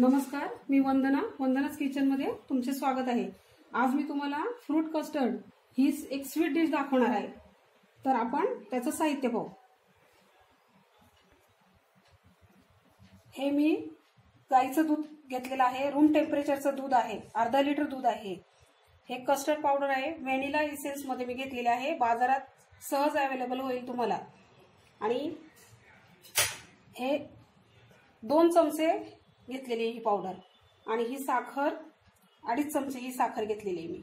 नमस्कार मी वंदना. वंदनाच किचनमध्ये तुमचे स्वागत आहे. आज मी तुम्हाला फ्रूट कस्टर्ड ही एक स्वीट डिश दाखवणार आहे. तर आपण त्याचं साहित्य पाहू. हे मी गाईचं दूध घेतलेलं आहे. रूम टेम्परेचरचं दूध आहे. अर्धा लिटर दूध आहे. हे कस्टर्ड पावडर आहे. व्हॅनिला इसेन्समध्ये मी घेतलेले आहे. बाजारात सहज अवेलेबल होईल तुम्हाला. आणि हे दोन चमचे घेतलेली ही पावडर आणि ही साखर अडीच चमचे ही साखर घेतलेली आहे मी.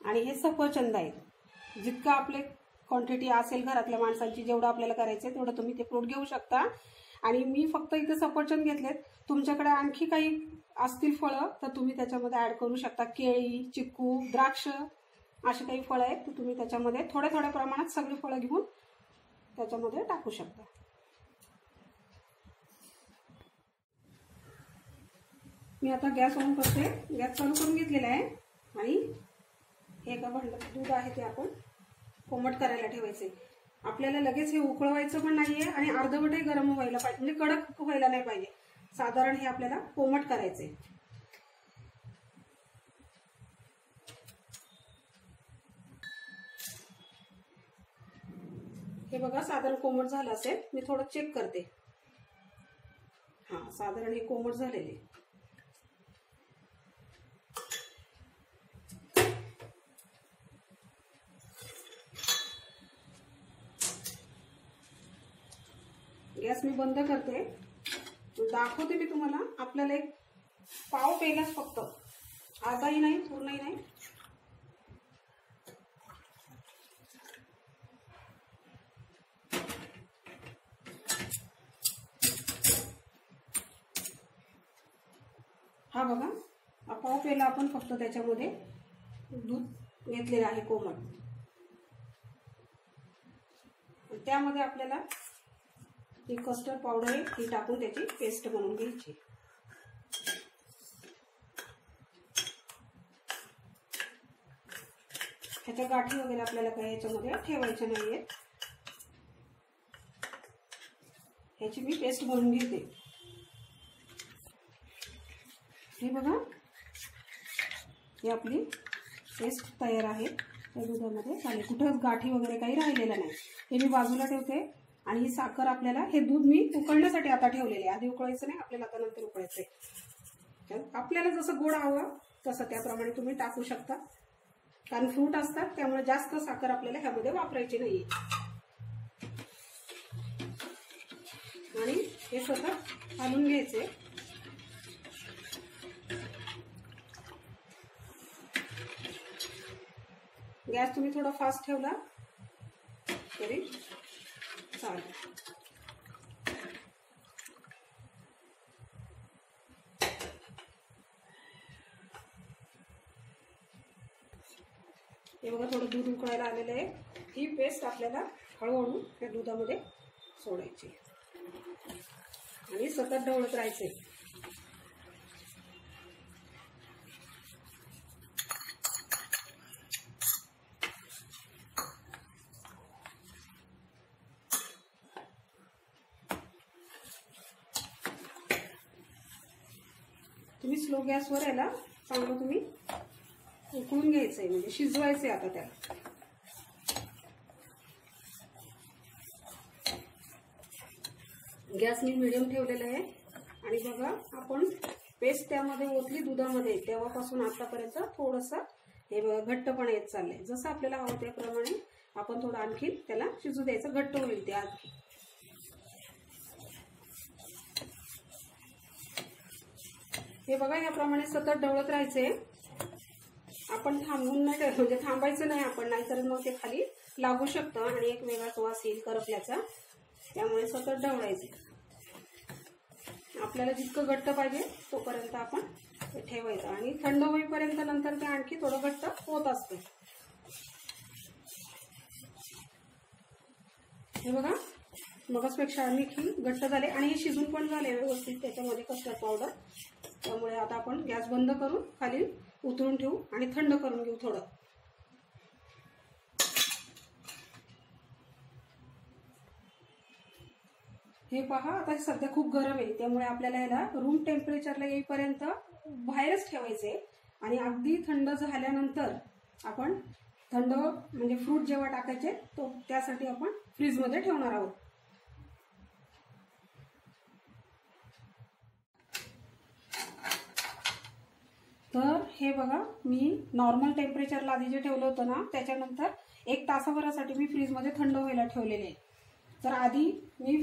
आणि हे सफरचंद आहेत. जितकं आपले क्वांटिटी असेल घरातल्या माणसांची जेवढं आपल्याला करायचं आहे तेवढं तुम्ही ते फ्रूट घेऊ शकता. आणि मी फक्त इथे सफरचंद घेतलेत. तुमच्याकडे आणखी काही असतील फळं तर तुम्ही त्याच्यामध्ये ॲड करू शकता. केळी चिक्कू द्राक्ष अशी काही फळं आहेत तर तुम्ही त्याच्यामध्ये थोड्या थोड्या प्रमाणात सगळी फळं घेऊन त्याच्यामध्ये टाकू शकता. मी आता गॅस ऑन करते. गॅस चालू करून घेतलेला आहे. आणि हे का म्हणलं दूध आहे ते आपण कोमट करायला ठेवायचे. आपल्याला लगेच हे उकळवायचं पण नाहीये आणि अर्धवटही गरम व्हायला पाहिजे. म्हणजे कडक व्हायला नाही पाहिजे. साधारण हे आपल्याला कोमट करायचे. हे बघा साधारण कोमट झालं असेल. मी थोडं चेक करते. हा साधारण हे कोमट झालेले. गॅस मी बंद करते. दाखवते मी तुम्हाला. आपल्याला एक पाव पेलाच फक्त. अर्धाही नाही पूर्णही नाही. हा बघा. हा पाव पेला आपण फक्त त्याच्यामध्ये. दूध घेतलेलं आहे कोमट. त्यामध्ये आपल्याला ही कस्टर्ड पावडर आहे ही टाकून त्याची पेस्ट बनवून घ्यायची. ह्याच्या गाठी वगैरे आपल्याला काही ह्याच्यामध्ये ठेवायच्या नाहीये ह्याची मी पेस्ट बनवून घेते. हे बघा. ही आपली पेस्ट तयार आहे. त्या दुधामध्ये चालेल. कुठंच गाठी वगैरे काही राहिलेलं नाही. हे मी बाजूला ठेवते. आणि ही साखर आपल्याला हे दूध मी उकळण्यासाठी आता ठेवलेले आधी उकळायचं नाही आपल्याला आता नंतर उकळायचंय. आपल्याला जसं गोड हवं तसं त्याप्रमाणे तुम्ही टाकू शकता. कारण फ्रूट असतात त्यामुळे जास्त साखर आपल्याला ह्यामध्ये वापरायची नाही आणि हे सतत घालून घ्यायचे गॅस तुम्ही थोडा फास्ट ठेवला तरी चालेल हे बघा थोडं दूध उकळायला आलेलं आहे. ही पेस्ट आपल्याला हळूहळू या दुधामध्ये सोडायची आणि सतत ढवळत राहायचे तुम्ही स्लो गॅसवर याला चांगलं तुम्ही उकळून घ्यायचंय म्हणजे शिजवायचंय आता त्याला. गॅस मी मिडियम ठेवलेला आहे. आणि बघा आपण पेस्ट त्यामध्ये ओतली दुधामध्ये तेव्हापासून आतापर्यंत थोडस हे बघा घट्टपणा येत चाललंय. जसं आपल्याला हवं त्याप्रमाणे आपण थोडं आणखी त्याला शिजू द्यायचं घट्ट होईल ते आणखी हे बघा याप्रमाणे सतत ढवळत राहायचे. आपण थांबून नाही म्हणजे थांबायचं नाही आपण नाहीतर मग ते खाली लागू शकतं आणि एक वेगळाच वास येईल करपल्याचा. त्यामुळे सतत ढवळायचे. आपल्याला जितकं घट्ट पाहिजे तोपर्यंत आपण ते ठेवायचं. आणि थंड होईपर्यंत नंतर ते आणखी थोडं घट्ट होत असतं. हे बघा मगचपेक्षा आणखी घट्ट झाले. आणि हे शिजून पण झाले व्यवस्थित त्याच्यामध्ये कस्टर्ड पावडर त्यामुळे आता आपण गॅस बंद करून खाली उतरून ठेवू आणि थंड करून घेऊ थोडं. हे पहा आता सध्या खूप गरम आहे. त्यामुळे आपल्याला याला रूम टेम्परेचरला येईपर्यंत बाहेरच ठेवायचे आणि अगदी थंड झाल्यानंतर आपण थंड म्हणजे फ्रूट जेव्हा टाकायचे तो त्यासाठी आपण फ्रीजमध्ये ठेवणार आहोत तर हे बघा मी नॉर्मल टेम्परेचरला आधी जे ठेवलं होतं ना त्याच्यानंतर एक तासाभरासाठी मी फ्रीजमध्ये थंड व्हायला ठेवलेले तर आधी मी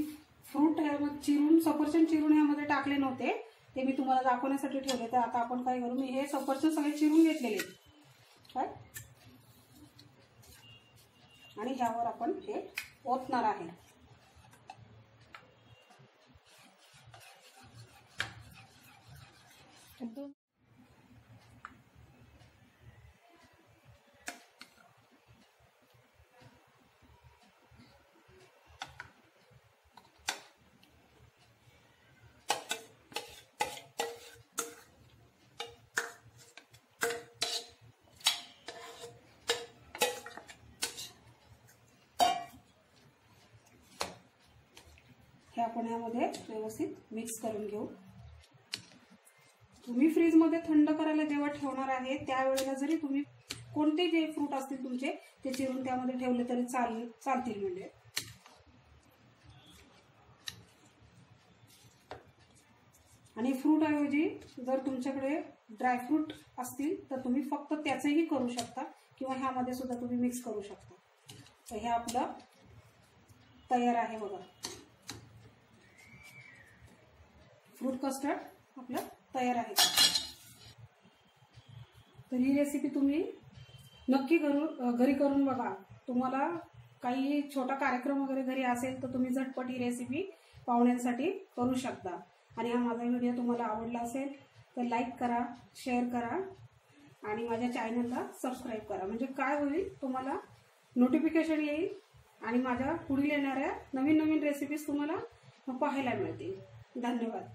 फ्रूट चिरून सफरचंद चिरून ह्यामध्ये टाकले नव्हते. ते मी तुम्हाला दाखवण्यासाठी ठेवले. तर आता आपण काय करू मी हे सफरचंद सगळे चिरून घेतलेले काय? आणि ह्यावर आपण हे ओतणार आहे. दोन आपण ह्यामध्ये व्यवस्थित मिक्स करून घेऊ. तुम्ही फ्रीजमध्ये थंड करायला जेव्हा ठेवणार आहे त्यावेळेला जरी तुम्ही कोणते जे फ्रूट असतील तुमचे ते चिरून त्यामध्ये ठेवले तरी चाल चालतील म्हणजे. आणि फ्रूट ऐवजी जर तुमच्याकडे ड्रायफ्रूट असतील तर तुम्ही फक्त त्याचेही करू शकता किंवा ह्यामध्ये सुद्धा तुम्ही मिक्स करू शकता. तर हे आपलं तयार आहे बघा. फ्रूट कस्टर्ड आपलं तयार आहे. तर ही रेसिपी तुम्ही नक्की करू घरी करून बघा. तुम्हाला काही छोटा कार्यक्रम वगैरे घरी असेल तर तुम्ही झटपट ही रेसिपी पाहुण्यांसाठी करू शकता. आणि हा माझा व्हिडिओ तुम्हाला आवडला असेल तर लाईक करा शेअर करा आणि माझ्या चॅनलला सबस्क्राईब करा. म्हणजे काय होईल तुम्हाला नोटिफिकेशन येईल आणि माझ्या पुढील येणाऱ्या नवीन नवीन रेसिपीज तुम्हाला पाहायला मिळतील. धन्यवाद.